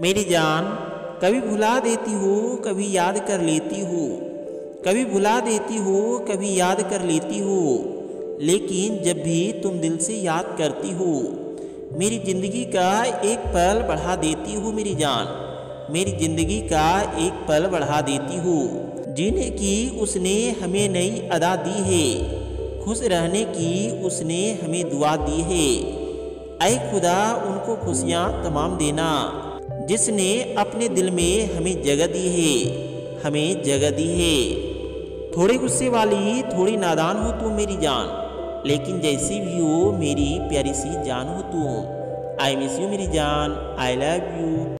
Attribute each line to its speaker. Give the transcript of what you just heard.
Speaker 1: मेरी जान कभी भुला देती हो, कभी याद कर लेती हो। कभी भुला देती हो, कभी याद कर लेती हो। लेकिन जब भी तुम दिल से याद करती हो, मेरी ज़िंदगी का एक पल बढ़ा देती हो मेरी जान। मेरी ज़िंदगी का एक पल बढ़ा देती हो। जीने की उसने हमें नई अदा दी है। खुश रहने की उसने हमें दुआ दी है। ऐ खुदा, उनको खुशियाँ तमाम देना। जिसने अपने दिल में हमें जगह दी है, हमें जगह दी है। थोड़े गुस्से वाली, थोड़ी नादान हो तू मेरी जान, लेकिन जैसी भी हो मेरी प्यारी सी जान हो तू। आई मिस यू मेरी जान आई लव यू